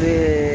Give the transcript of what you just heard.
যে